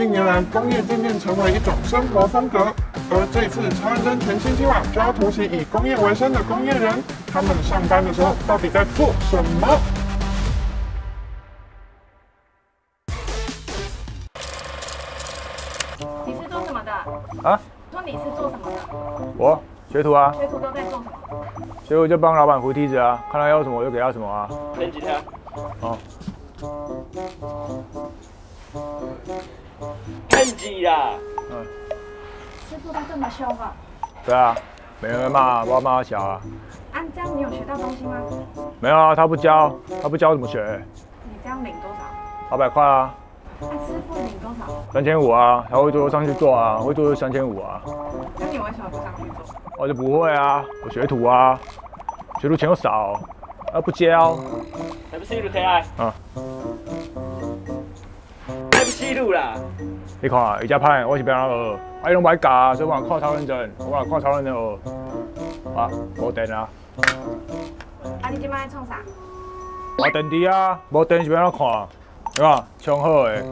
近年来，工业渐渐成为一种生活风格，而这次超认真全新计划就要突袭以工业为生的工业人，他们上班的时候到底在做什么？你是做什么的？啊，说你是做什么的？我学徒啊，学徒都在做什么？学徒就帮老板扶梯子啊，看他要什么我就给他什么啊。前几天哦，看几啦，嗯，师傅他这么凶啊？对啊，没人骂，不知道骂他小啊。按这样你有学到东西吗？没有啊，他不教，他不教怎么学？你这样领多少？八百块啊，按师傅领多少？三千五啊，他会做就上去做啊，会做就三千五啊。那你为什么不上去做？我就不会啊，我学徒啊，学徒钱又少，啊不教，还不是一路推爱，啊，还不是一路啦，你看啊，伊只歹，我是别人学，啊伊拢歹教，所以我看超认真，我若看超认真学，啊，无电啊，啊，你今晚在创啥？我电池啊，无电是要怎看？对吧？充好诶，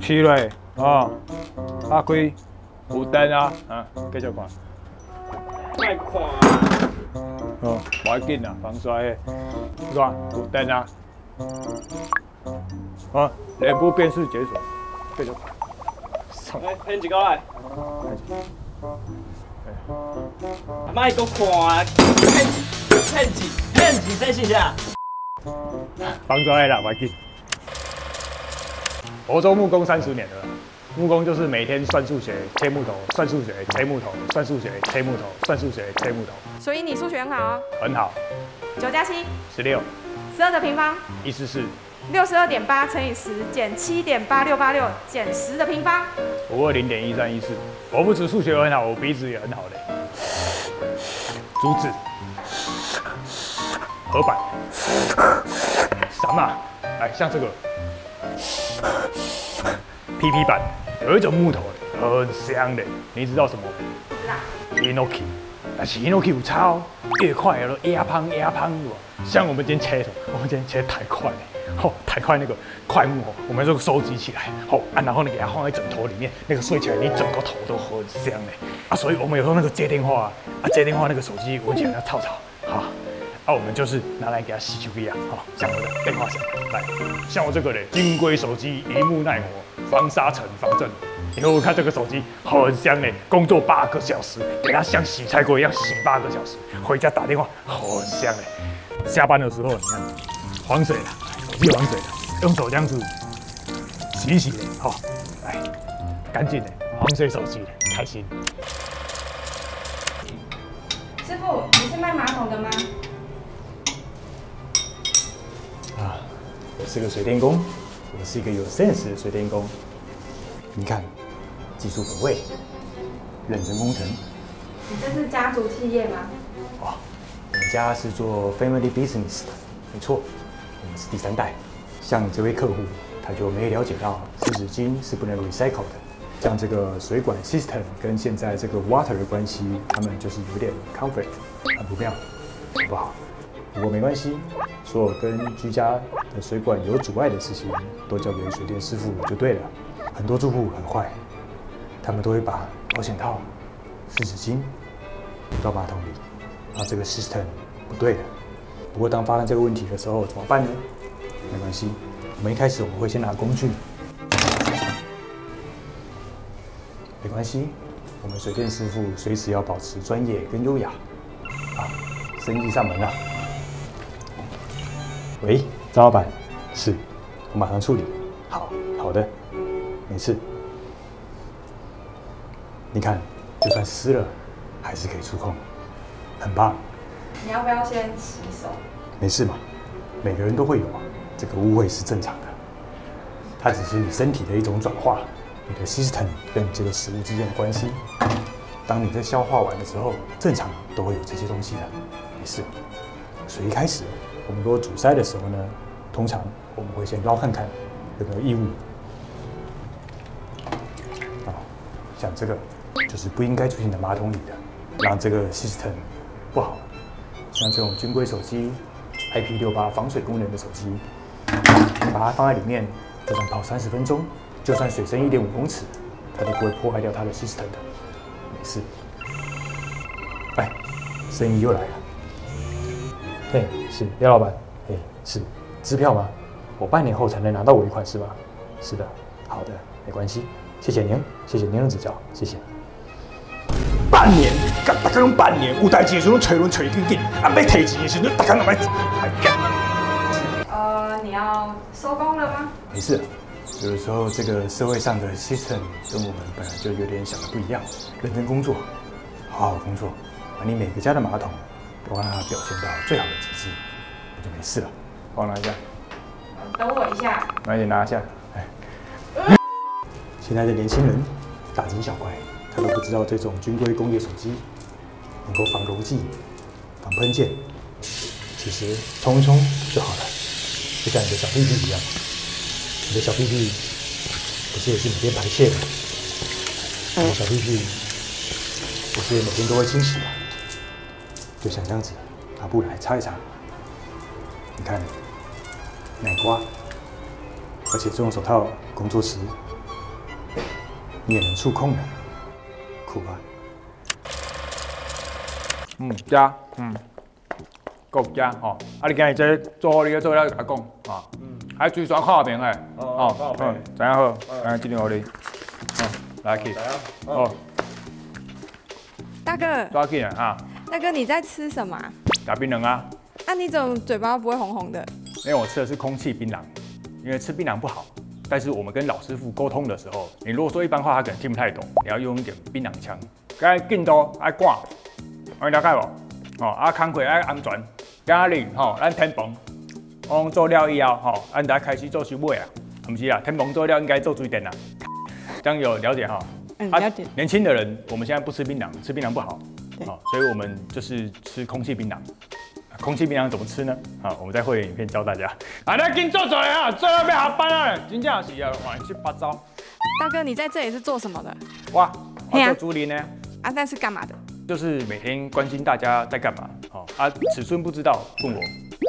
试落啊，啊开，有电啊，啊，继续看。再看，哦，无要紧啊，防摔的，你看有电啊，啊，脸部辨识解锁，继续看。操来骗几个来，卖个看啊，骗几骗几骗几再试下，防摔的啦，无要紧。我做木工三十年了，木工就是每天算数学、切木头，算数学、切木头，算数学、切木头，算数学、切木头，所以你数学很好啊。很好。九加七，十六，十二的平方，一四四，六十二点八乘以十减七点八六八六减十的平方。五二零点一三一四。我不止数学很好，我鼻子也很好嘞。竹子，合板，什么？来，像这个 PP 板，有一种木头很香的，你知道什么？Inoki，但是 Inoki 有差哦，越快了压胖压胖的。像我们今天切的，我们今天切太快了。哦，太快那个快木哦，我们就收集起来，哦啊，然后你给它放在枕头里面，那个睡起来你整个头都很香嘞啊，所以我们有时候那个接电话啊，啊接电话那个手机闻起来要吵吵，好，啊我们就是拿来给它洗球一样，好，像我的电话响，来，像我这个嘞，金龟手机，一目耐磨，防沙尘防震。你看我看这个手机很香嘞，工作八个小时，给它像洗菜锅一样洗八个小时，回家打电话很香嘞。下班的时候你看，黄水了。手机玩水了，用手这样子洗一洗的，好，来，干净的，防水手机，开心。师傅，你是卖马桶的吗？啊，我是个水电工，我是一个有 sense 的水电工。你看，技术本位，认真工程。你这是家族企业吗？哦，我们家是做 family business 的，没错，是第三代。像这位客户，他就没了解到湿纸巾是不能 recycle 的。像这个水管 system 跟现在这个 water 的关系，他们就是有点 conflict，很不妙，很不好。不过没关系，所有跟居家的水管有阻碍的事情，都交给水电师傅就对了。很多住户很坏，他们都会把保险套、湿纸巾丢到马桶里，那这个 system 不对的。不过当发生这个问题的时候怎么办呢？没关系，我们一开始我们会先拿工具。没关系，我们水电师傅随时要保持专业跟优雅。啊，生意上门了。喂，张老板，是，我马上处理。好，好的，没事。你看，就算湿了，还是可以触控，很棒。你要不要先洗手？没事嘛，每个人都会有啊，这个误会是正常的。它只是你身体的一种转化，你的 system 跟这个食物之间的关系。当你在消化完的时候，正常都会有这些东西的，没事。所以一开始我们如果阻塞的时候呢，通常我们会先捞看看有没有异物。啊，像这个就是不应该出现在马桶里的，让这个 system 不好。像这种军规手机，IP 六八防水功能的手机，你把它放在里面，就算泡三十分钟，就算水深一点五公尺，它都不会破坏掉它的 system 的，没事。哎，生意又来了。对，是廖老板。哎，是支票吗？我半年后才能拿到尾款是吧？是的，好的，没关系，谢谢您，谢谢您的指教，谢谢。半年，干大家用半年，有代志的时候催轮催紧紧，啊，要提钱的时候大家拢来来干。呃，你要收工了吗？没事，有的时候这个社会上的 system 跟我们本来就有点想的不一样，认真工作，好好工作，把你每个家的马桶都让它表现到最好的极致，我就没事了。帮我拿一下，等我一下。慢点拿一下。哎，现在的年轻人大惊小怪，他都不知道这种军规工业手机能够防溶剂、防喷溅，其实冲一冲就好了，就像你的小屁屁一样。你的小屁屁不是也是每天排泄的？你的小屁屁不是每天都会清洗的？就像这样子，拿布来擦一擦。你看，奶瓜，而且这种手套工作时你也能触控的，酷吧？嗯，加，嗯，够加哦。啊，你今日这做好你嘅做了，就甲我讲啊。嗯。还注意刷看屏诶。哦看后面嗯，知影好，知影尽量互你。哦，来去。哦，大哥，抓紧啊哈！大哥你在吃什么啊？打槟榔啊，那，你怎么嘴巴不会红红的？因为我吃的是空气槟榔，因为吃槟榔不好。但是我们跟老师傅沟通的时候，你如果说一般话，他可能听不太懂，你要用一点槟榔腔。该更多爱挂，我了解无？哦，啊，工课爱安全，家里吼，咱天棚，我做了以后吼，咱就要开始做收尾啊，不是啊，天棚做了应该做水电啦。这样有了解哈？嗯，啊了解。年轻的人，我们现在不吃槟榔，吃槟榔不好，对好，所以我们就是吃空气槟榔。空气槟榔怎么吃呢？好，我们在会员影片教大家。啊，那紧做做啊，做到要下班啊，真正是要，乱七八糟。大哥你在这里是做什么的？哇，我做竹林呢，啊，那是干嘛的？就是每天关心大家在干嘛。好啊，尺寸不知道问我，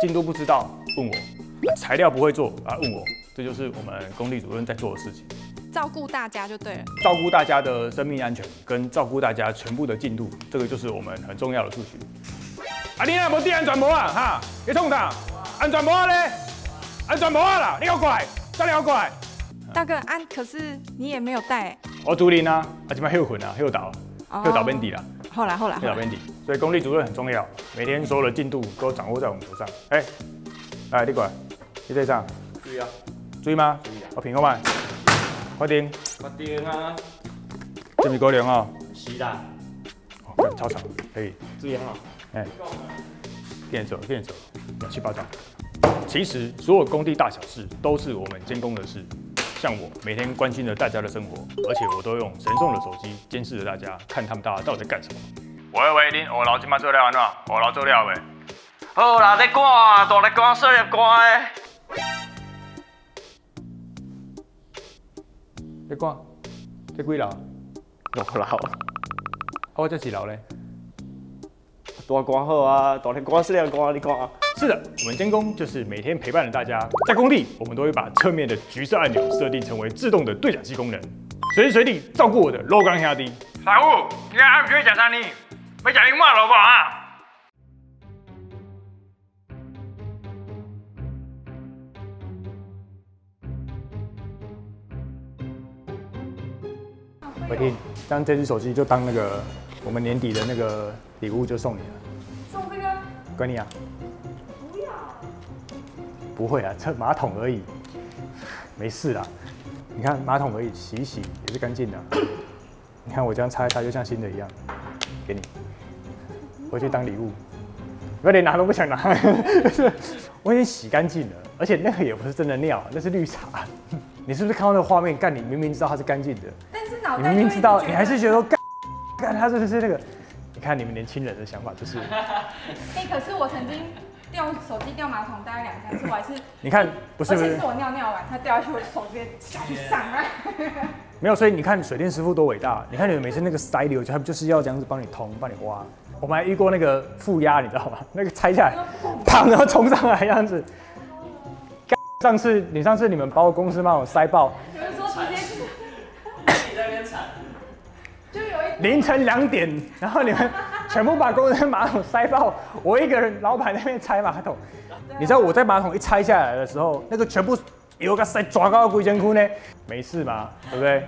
进度不知道问我，材料不会做啊问我，这就是我们工地主任在做的事情。照顾大家就对了。照顾大家的生命安全，跟照顾大家全部的进度，这个就是我们很重要的数据。啊，你那无戴安全帽啊？哈，你冲他，安全帽啊咧？安全帽啊啦，你给我过来，快点给我过来。大哥啊，可是你也没有带。我竹林啊，啊这边休困啊，休倒，哦休倒边底啦，后来后来后倒边底。所以工地主任很重要，每天所有的进度都掌握在我们手上。哎、来你过来，你在上，注意啊，注意吗？注意啊我平好吗？快点，发电啊，这边高粱哦，是啦，哦干超长，可以。注意哈。哎，变走变走，乱七八糟。其实所有工地大小事都是我们监工的事。像我每天关心着大家的生活，而且我都用神送的手机监视着大家，看他们大家到底在干什么。喂喂，恁五楼今麦做了安怎？五楼做了未？好啦，在赶啊，大力赶，小在赶的。你讲，这几楼？啊，六楼，我这几楼嘞？大赶好啊，大在赶，小在赶，你看啊。是的，我们监工就是每天陪伴着大家。在工地，我们都会把侧面的橘色按钮设定成为自动的对讲机功能，随时随地照顾我的楼岗兄弟。师傅，你看暗时吃啥呢？要吃柠檬萝卜啊？伟霆，将这只手机就当那个我们年底的那个礼物就送你了，送这个管你啊。不要。不会啊，这马桶而已，没事啦。你看马桶而已，洗一洗也是干净的。你看我这样擦一擦，就像新的一样，给你，回去当礼物。我连拿都不想拿，我已经洗干净了，而且那个也不是真的尿，那是绿茶。你是不是看到那个画面？干，你明明知道它是干净的，但是脑你明明知道，你还是觉得说干，干它是是那个。你看你们年轻人的想法就是，哎、可是我曾经掉手机掉马桶大概两三次，我还是，你看不是不是而且是我尿尿完，它掉下去，我手直接下去上来。没有，所以你看水电师傅多伟大！你看你们每次那个塞流，他们就是要这样子帮你通、帮你挖。我们还遇过那个负压，你知道吗？那个拆下来，砰，然后冲上来这样子。上次你上次你们把我公司帮我塞爆，有人说直接直惨。就有一凌晨两点，然后你们全部把工人马桶塞爆，我一个人老板那边拆马桶。你知道我在马桶一拆下来的时候，那个全部有个塞抓到龟真窟呢，没事吧，对不对？